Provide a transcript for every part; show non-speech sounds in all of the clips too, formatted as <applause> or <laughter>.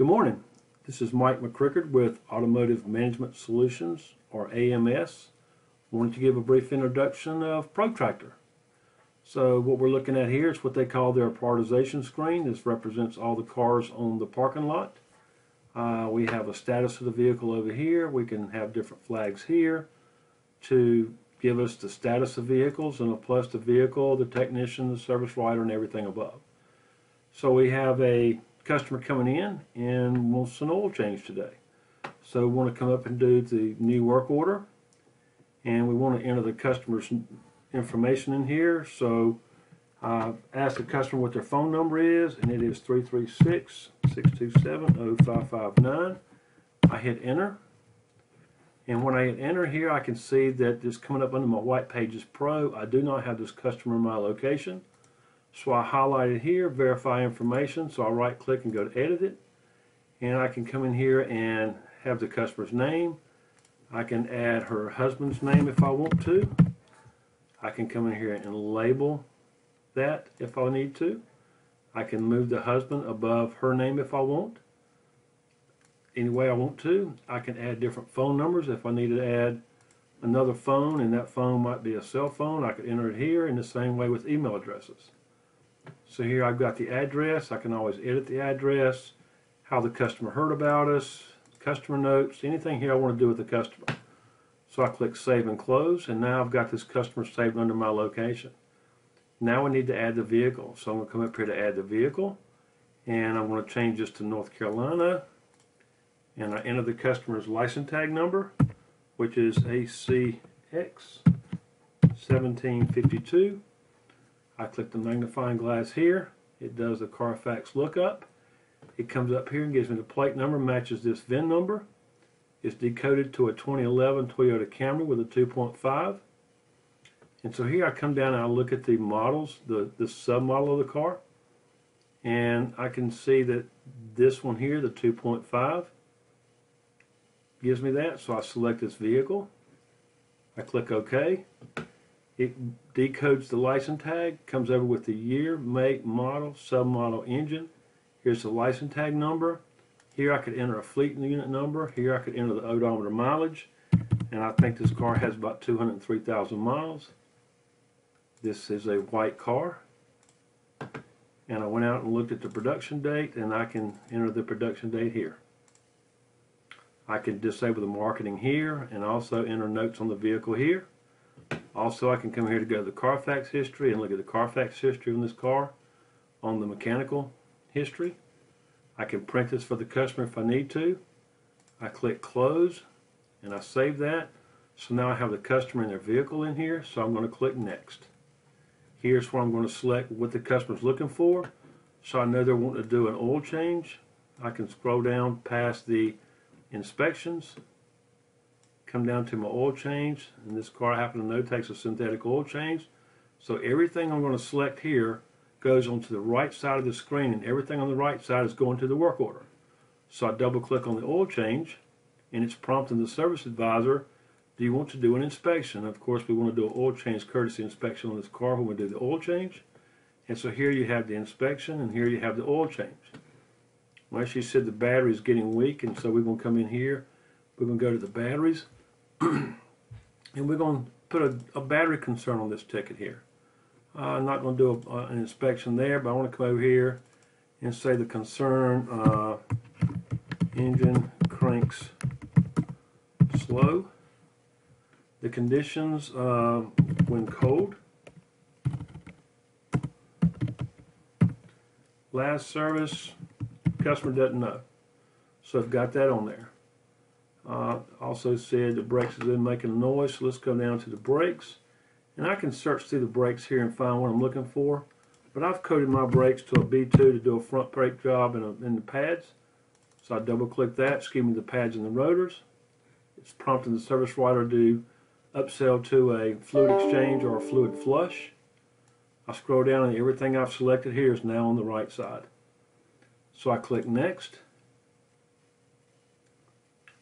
Good morning. This is Mike McCrickard with Automotive Management Solutions, or AMS. Wanted to give a brief introduction of Protractor. So what we're looking at here is what they call their prioritization screen. This represents all the cars on the parking lot. Uh, we have a status of the vehicle over here. We can have different flags here to give us the status of vehicles and a plus the vehicle, the technician, the service writer, and everything above. So we have a customer coming in and wants an oil change today. So we want to come up and do the new work order and we want to enter the customer's information in here. So uh, ask the customer what their phone number is and it is 336-627-0559. I hit enter and when I hit enter here I can see that this coming up under my White Pages Pro. I do not have this customer in my location. So I highlight it here, verify information. So I right click and go to edit it. And I can come in here and have the customer's name. I can add her husband's name if I want to. I can come in here and label that if I need to. I can move the husband above her name if I want. Any way I want to. I can add different phone numbers if I need to add another phone and that phone might be a cell phone. I could enter it here in the same way with email addresses. So here I've got the address. I can always edit the address, how the customer heard about us, customer notes, anything here I want to do with the customer. So I click Save and Close, and now I've got this customer saved under my location. Now we need to add the vehicle. So I'm going to come up here to add the vehicle, and I'm going to change this to North Carolina, and I enter the customer's license tag number, which is ACX 1752. I click the magnifying glass here. It does the Carfax lookup. It comes up here and gives me the plate number, matches this VIN number. It's decoded to a 2011 Toyota Camry with a 2.5. And so here I come down and I look at the models, the, the submodel of the car. And I can see that this one here, the 2.5, gives me that. So I select this vehicle. I click OK. It decodes the license tag, comes over with the year, make, model, submodel, engine. Here's the license tag number. Here I could enter a fleet and unit number. Here I could enter the odometer mileage. And I think this car has about 203,000 miles. This is a white car. And I went out and looked at the production date and I can enter the production date here. I can disable the marketing here and also enter notes on the vehicle here. Also, I can come here to go to the Carfax history and look at the Carfax history on this car on the mechanical history. I can print this for the customer if I need to. I click close and I save that. So now I have the customer and their vehicle in here, so I'm going to click next. Here's where I'm going to select what the customer's looking for. So I know they're wanting to do an oil change. I can scroll down past the inspections come down to my oil change and this car I happen to know takes a synthetic oil change. So everything I'm going to select here goes onto the right side of the screen and everything on the right side is going to the work order. So I double click on the oil change and it's prompting the service advisor do you want to do an inspection? Of course we want to do an oil change courtesy inspection on this car when we do the oil change. And so here you have the inspection and here you have the oil change. Well she said the battery is getting weak and so we're going to come in here. We're going to go to the batteries <clears throat> and we're going to put a, a, battery concern on this ticket here. Uh, I'm not going to do a, an inspection there, but I want to come over here and say the concern uh, engine cranks slow. The conditions uh, when cold. Last service, customer doesn't know. So I've got that on there. Uh, also said the brakes have been making a noise. So let's go down to the brakes. And I can search through the brakes here and find what I'm looking for. But I've coded my brakes to a B2 to do a front brake job in, a, in the pads. So I double click that, giving me the pads and the rotors. It's prompting the service writer to upsell to a fluid exchange or a fluid flush. I scroll down and everything I've selected here is now on the right side. So I click next.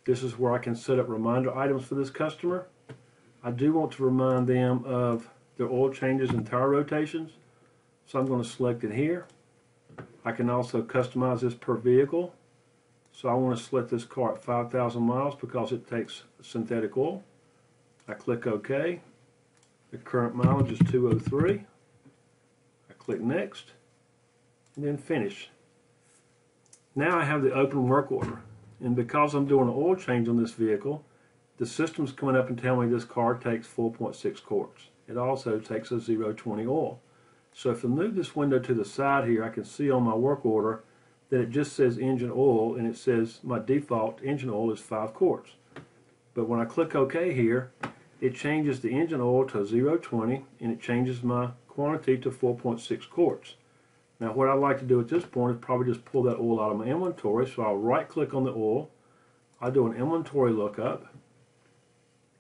This is where I can set up reminder items for this customer. I do want to remind them of their oil changes and tire rotations. So I'm going to select it here. I can also customize this per vehicle. So I want to select this car at 5,000 miles because it takes synthetic oil. I click OK. The current mileage is 203. I click Next and then Finish. Now I have the open work order. And because I'm doing an oil change on this vehicle, the system's coming up and telling me this car takes 4.6 quarts. It also takes a 020 oil. So if I move this window to the side here, I can see on my work order that it just says engine oil and it says my default engine oil is 5 quarts. But when I click OK here, it changes the engine oil to 020 and it changes my quantity to 4.6 quarts. Now what I'd like to do at this point is probably just pull that oil out of my inventory. So I'll right click on the oil. I do an inventory lookup.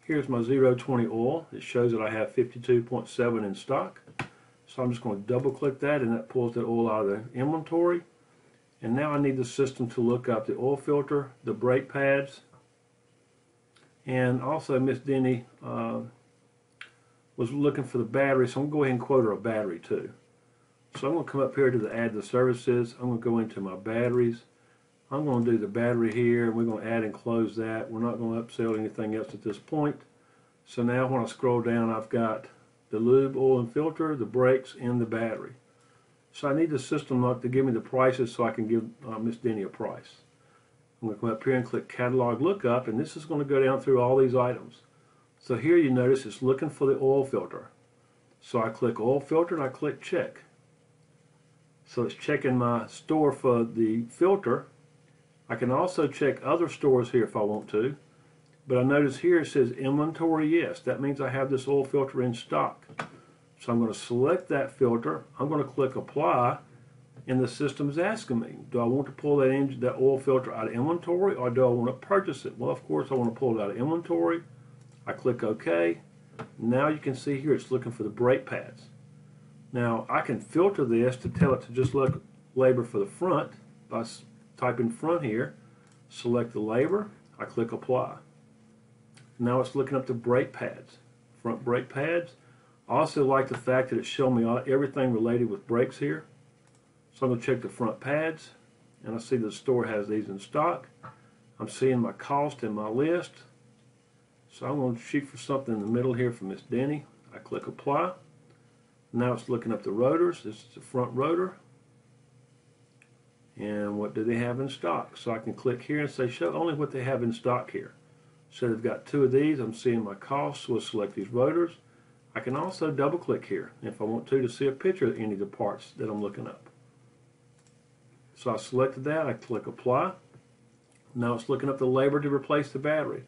Here's my 020 oil. It shows that I have 52.7 in stock. So I'm just going to double click that and that pulls that oil out of the inventory. And now I need the system to look up the oil filter, the brake pads, and also Miss Denny uh, was looking for the battery, so I'm going to go ahead and quote her a battery too. So I'm going to come up here to the add the services. I'm going to go into my batteries. I'm going to do the battery here. And we're going to add and close that. We're not going to upsell anything else at this point. So now when I scroll down, I've got the lube, oil, and filter, the brakes, and the battery. So I need the system to give me the prices so I can give uh, Miss Denny a price. I'm going to come up here and click Catalog Lookup, and this is going to go down through all these items. So here you notice it's looking for the oil filter. So I click Oil Filter and I click Check. So it's checking my store for the filter. I can also check other stores here if I want to. But I notice here it says inventory yes. That means I have this oil filter in stock. So I'm going to select that filter. I'm going to click apply and the system is asking me, do I want to pull that engine, that oil filter out of inventory or do I want to purchase it? Well, of course I want to pull it out of inventory. I click OK. Now you can see here it's looking for the brake pads. Now I can filter this to tell it to just look labor for the front by typing front here. Select the labor. I click apply. Now it's looking up the brake pads. Front brake pads. I also like the fact that it's showing me everything related with brakes here. So I'm going to check the front pads and I see the store has these in stock. I'm seeing my cost in my list. So I'm going to shoot for something in the middle here for Miss Denny. I click apply. Now it's looking up the rotors. This is the front rotor. And what do they have in stock? So I can click here and say show only what they have in stock here. So they've got two of these. I'm seeing my costs. We'll select these rotors. I can also double click here if I want to to see a picture of any of the parts that I'm looking up. So I selected that. I click apply. Now it's looking up the labor to replace the battery,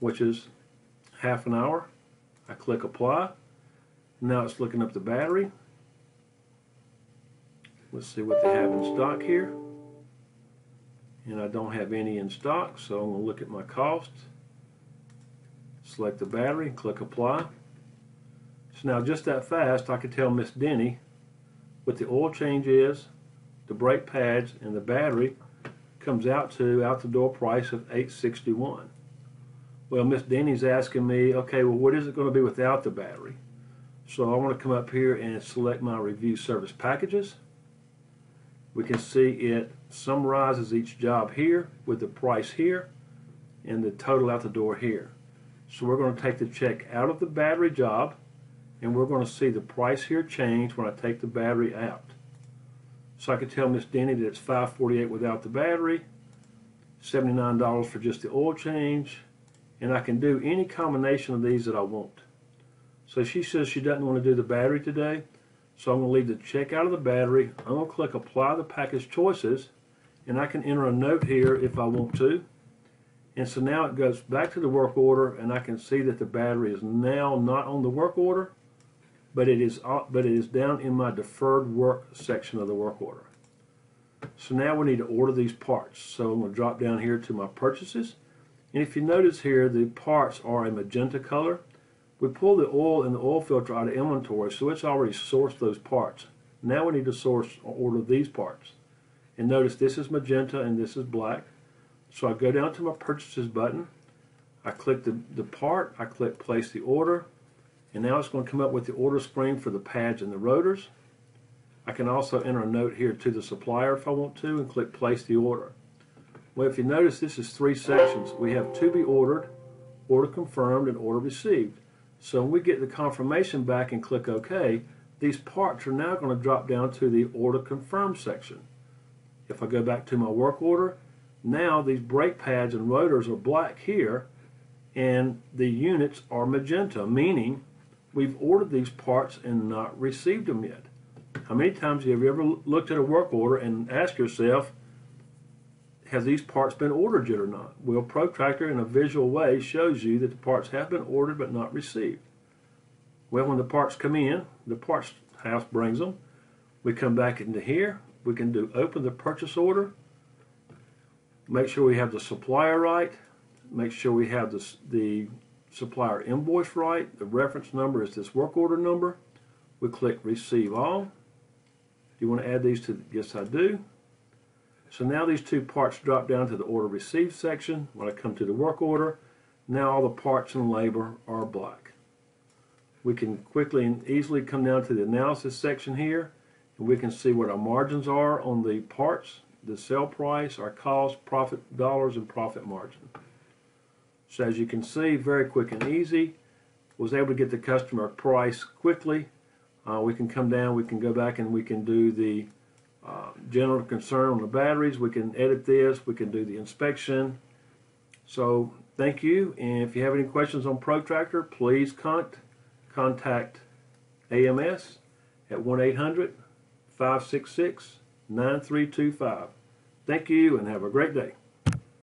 which is half an hour. I click apply. Now it's looking up the battery. Let's see what they have in stock here. And I don't have any in stock, so I'm going to look at my costs. Select the battery, and click apply. So now just that fast, I can tell Miss Denny what the oil change is, the brake pads, and the battery comes out to out the door price of 861. Well, Miss Denny's asking me, okay, well, what is it going to be without the battery? So I want to come up here and select my review service packages. We can see it summarizes each job here with the price here and the total out the door here. So we're going to take the check out of the battery job and we're going to see the price here change when I take the battery out. So I can tell Miss Denny that it's 548 without the battery, $79 for just the oil change, and I can do any combination of these that I want. So she says she doesn't want to do the battery today. So I'm going to leave the check out of the battery. I'm going to click apply the package choices and I can enter a note here if I want to. And so now it goes back to the work order and I can see that the battery is now not on the work order but it is but it is down in my deferred work section of the work order. So now we need to order these parts. So I'm going to drop down here to my purchases. And if you notice here, the parts are a magenta color. We pull the oil and the oil filter out of inventory, so it's already sourced those parts. Now we need to source or order these parts. And notice this is magenta and this is black. So I go down to my purchases button. I click the, the part, I click place the order, and now it's going to come up with the order screen for the pads and the rotors. I can also enter a note here to the supplier if I want to and click place the order. Well, if you notice, this is three sections. We have to be ordered, order confirmed, and order received. So when we get the confirmation back and click OK, these parts are now going to drop down to the order confirmed section. If I go back to my work order, now these brake pads and rotors are black here, and the units are magenta, meaning we've ordered these parts and not received them yet. How many times have you ever looked at a work order and asked yourself, have these parts been ordered yet or not? Well, Protractor in a visual way shows you that the parts have been ordered but not received. Well, when the parts come in, the parts house brings them. We come back into here. We can do open the purchase order. Make sure we have the supplier right. Make sure we have the, the supplier invoice right. The reference number is this work order number. We click receive all. Do you want to add these to, yes I do. So now these two parts drop down to the order received section. When I come to the work order, now all the parts and labor are black. We can quickly and easily come down to the analysis section here and we can see what our margins are on the parts, the sale price, our cost, profit dollars, and profit margin. So as you can see, very quick and easy. Was able to get the customer price quickly. Uh, we can come down, we can go back and we can do the uh, general concern on the batteries. We can edit this. We can do the inspection. So thank you. And if you have any questions on Protractor, please con contact AMS at 1-800-566-9325. Thank you and have a great day.